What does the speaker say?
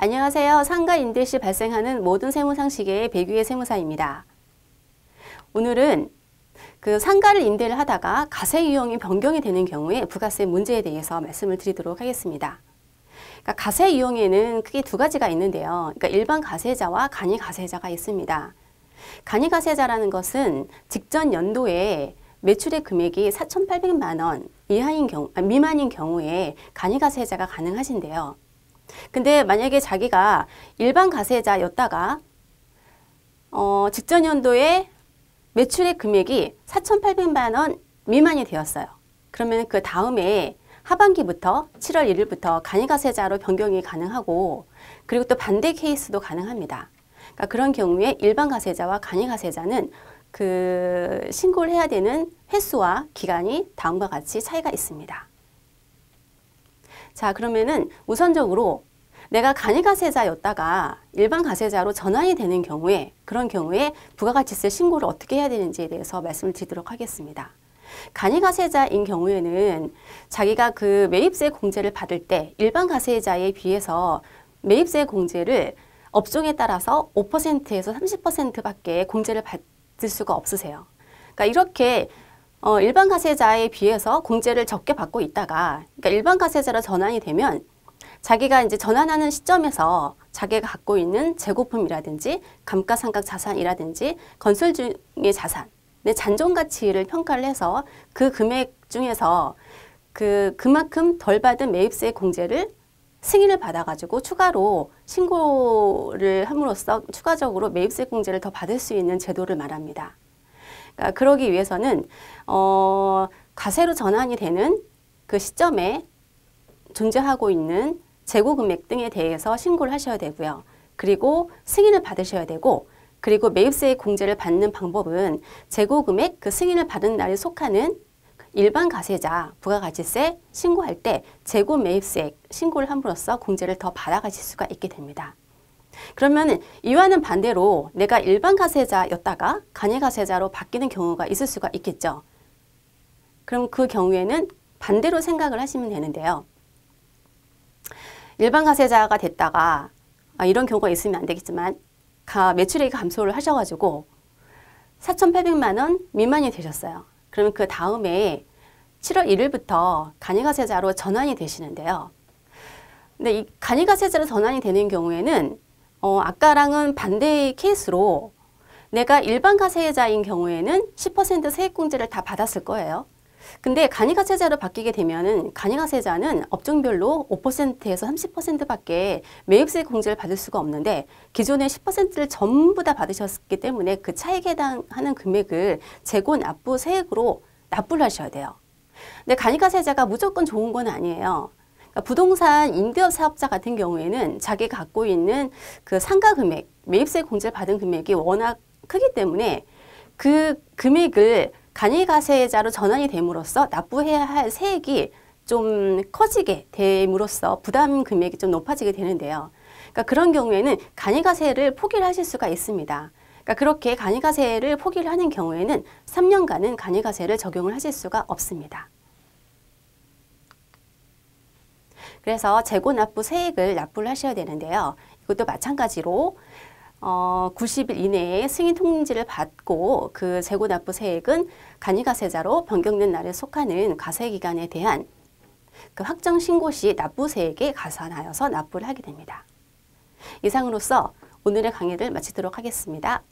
안녕하세요. 상가 임대 시 발생하는 모든 세무상식의 배규의 세무사입니다. 오늘은 그 상가를 임대를 하다가 가세 유형이 변경이 되는 경우에 부가세 문제에 대해서 말씀을 드리도록 하겠습니다. 그러니까 가세 유형에는 크게 두 가지가 있는데요. 그러니까 일반 가세자와 간이 가세자가 있습니다. 간이 가세자라는 것은 직전 연도에 매출의 금액이 4,800만 원 이하인 경우, 아, 미만인 경우에 간이 가세자가 가능하신데요. 근데 만약에 자기가 일반 가세자였다가 어, 직전 연도에 매출의 금액이 4,800만 원 미만이 되었어요. 그러면 그 다음에 하반기부터 7월 1일부터 간이가세자로 변경이 가능하고 그리고 또 반대 케이스도 가능합니다. 그러니까 그런 경우에 일반 가세자와 간이가세자는 그 신고를 해야 되는 횟수와 기간이 다음과 같이 차이가 있습니다. 자, 그러면은 우선적으로 내가 간이가세자였다가 일반 가세자로 전환이 되는 경우에 그런 경우에 부가가치세 신고를 어떻게 해야 되는지에 대해서 말씀을 드리도록 하겠습니다. 간이가세자인 경우에는 자기가 그 매입세 공제를 받을 때 일반 가세자에 비해서 매입세 공제를 업종에 따라서 5%에서 30%밖에 공제를 받을 수가 없으세요. 그러니까 이렇게 어, 일반 가세자에 비해서 공제를 적게 받고 있다가 그러니까 일반 가세자로 전환이 되면 자기가 이제 전환하는 시점에서 자기가 갖고 있는 재고품이라든지 감가상각 자산이라든지 건설 중의 자산, 내 잔존 가치를 평가를 해서 그 금액 중에서 그 그만큼 덜 받은 매입세 공제를 승인을 받아가지고 추가로 신고를 함으로써 추가적으로 매입세 공제를 더 받을 수 있는 제도를 말합니다. 그러니까 그러기 위해서는 어, 가세로 전환이 되는 그 시점에 존재하고 있는 재고 금액 등에 대해서 신고를 하셔야 되고요. 그리고 승인을 받으셔야 되고 그리고 매입세 공제를 받는 방법은 재고 금액 그 승인을 받은 날에 속하는 일반 가세자 부가가치세 신고할 때 재고 매입세 신고를 함으로써 공제를 더 받아가실 수가 있게 됩니다. 그러면 이와는 반대로 내가 일반 가세자였다가 간이 가세자로 바뀌는 경우가 있을 수가 있겠죠. 그럼 그 경우에는 반대로 생각을 하시면 되는데요. 일반 가세자가 됐다가 아, 이런 경우가 있으면 안 되겠지만 가, 매출액이 감소를 하셔가지고 4,800만 원 미만이 되셨어요. 그러면 그 다음에 7월 1일부터 간이가세자로 전환이 되시는데요. 근데 이 간이가세자로 전환이 되는 경우에는 어, 아까랑은 반대의 케이스로 내가 일반 가세자인 경우에는 10% 세액공제를 다 받았을 거예요. 근데 간이가세자로 바뀌게 되면은 간이가세자는 업종별로 5%에서 30%밖에 매입세 공제를 받을 수가 없는데 기존에 10%를 전부 다 받으셨기 때문에 그 차익에 해당하는 금액을 재고 납부 세액으로 납부를 하셔야 돼요. 근데 간이가세자가 무조건 좋은 건 아니에요. 그러니까 부동산 임대업 사업자 같은 경우에는 자기가 갖고 있는 그 상가 금액, 매입세 공제를 받은 금액이 워낙 크기 때문에 그 금액을 간이가세자로 전환이 됨으로써 납부해야 할 세액이 좀 커지게 됨으로써 부담 금액이 좀 높아지게 되는데요. 그러니까 그런 경우에는 간이가세를 포기를 하실 수가 있습니다. 그러니까 그렇게 간이가세를 포기를 하는 경우에는 3년간은 간이가세를 적용을 하실 수가 없습니다. 그래서 재고 납부 세액을 납부를 하셔야 되는데요. 이것도 마찬가지로 어, 90일 이내에 승인 통지를 받고 그 재고 납부 세액은 간이가세자로 변경된 날에 속하는 가세 기간에 대한 그 확정 신고 시 납부 세액에 가산하여서 납부를 하게 됩니다. 이상으로서 오늘의 강의를 마치도록 하겠습니다.